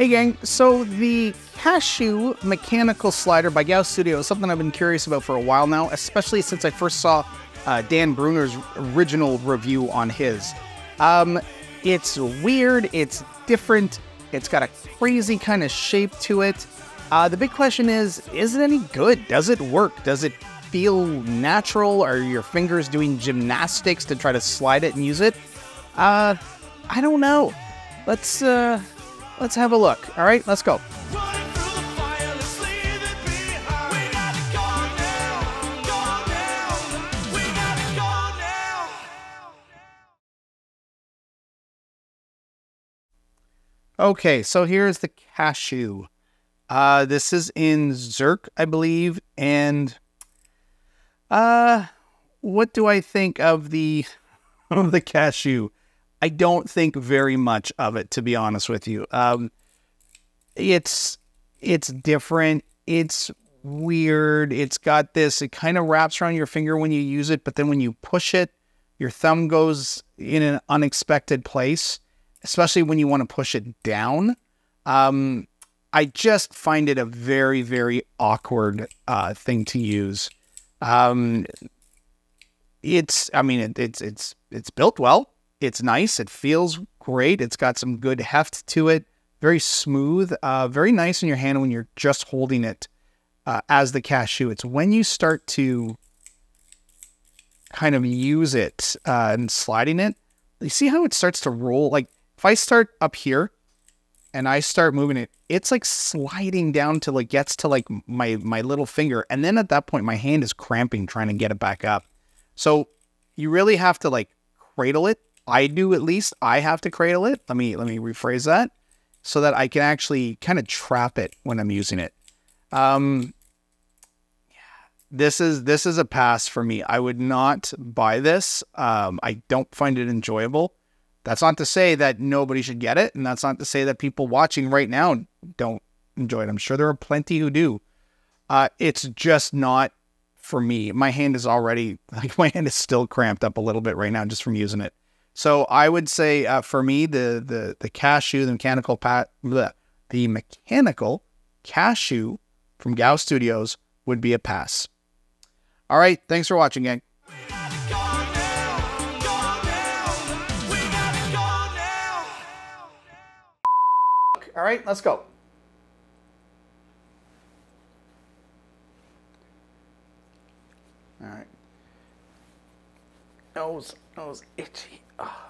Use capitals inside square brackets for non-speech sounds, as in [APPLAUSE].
Hey gang, so the Cashew mechanical slider by GAO Studio is something I've been curious about for a while now, especially since I first saw uh, Dan Bruner's original review on his. Um, it's weird, it's different, it's got a crazy kind of shape to it. Uh, the big question is, is it any good? Does it work? Does it feel natural? Are your fingers doing gymnastics to try to slide it and use it? Uh, I don't know. Let's, uh, Let's have a look. All right, let's go. Okay, so here's the cashew. Uh, this is in Zirc, I believe, and uh, what do I think of the [LAUGHS] of the cashew? I don't think very much of it, to be honest with you. Um, it's it's different. It's weird. It's got this. It kind of wraps around your finger when you use it, but then when you push it, your thumb goes in an unexpected place, especially when you want to push it down. Um, I just find it a very, very awkward uh, thing to use. Um, it's, I mean, it, it's it's it's built well. It's nice. It feels great. It's got some good heft to it. Very smooth. Uh, very nice in your hand when you're just holding it uh, as the cashew. It's when you start to kind of use it uh, and sliding it. You see how it starts to roll? Like if I start up here and I start moving it, it's like sliding down till it gets to like my my little finger, and then at that point my hand is cramping trying to get it back up. So you really have to like cradle it I do at least. I have to cradle it. Let me let me rephrase that so that I can actually kind of trap it when I'm using it. Um, this is this is a pass for me. I would not buy this. Um, I don't find it enjoyable. That's not to say that nobody should get it, and that's not to say that people watching right now don't enjoy it. I'm sure there are plenty who do. Uh, it's just not for me. My hand is already like [LAUGHS] my hand is still cramped up a little bit right now just from using it. So I would say uh, for me, the the the cashew, the mechanical pat, bleh, the mechanical cashew from GAO Studios would be a pass. All right, thanks for watching, gang. All right, let's go. All right. Nose, nose itchy. Oh.